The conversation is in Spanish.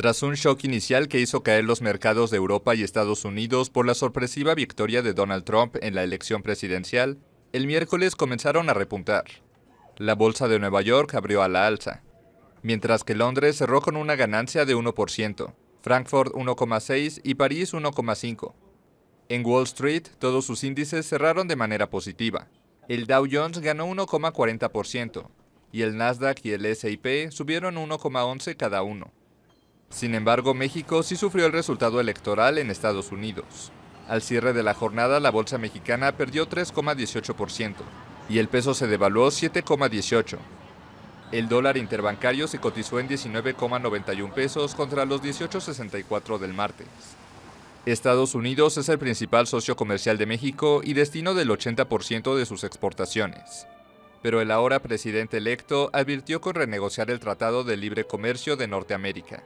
Tras un shock inicial que hizo caer los mercados de Europa y Estados Unidos por la sorpresiva victoria de Donald Trump en la elección presidencial, el miércoles comenzaron a repuntar. La bolsa de Nueva York abrió a la alza, mientras que Londres cerró con una ganancia de 1%, Frankfurt 1,6 y París 1,5. En Wall Street, todos sus índices cerraron de manera positiva. El Dow Jones ganó 1,40% y el Nasdaq y el S&P subieron 1,11 cada uno. Sin embargo, México sí sufrió el resultado electoral en Estados Unidos. Al cierre de la jornada, la bolsa mexicana perdió 3,18% y el peso se devaluó 7,18%. El dólar interbancario se cotizó en 19,91 pesos contra los 18,64 del martes. Estados Unidos es el principal socio comercial de México y destino del 80% de sus exportaciones. Pero el ahora presidente electo advirtió con renegociar el Tratado de Libre Comercio de Norteamérica.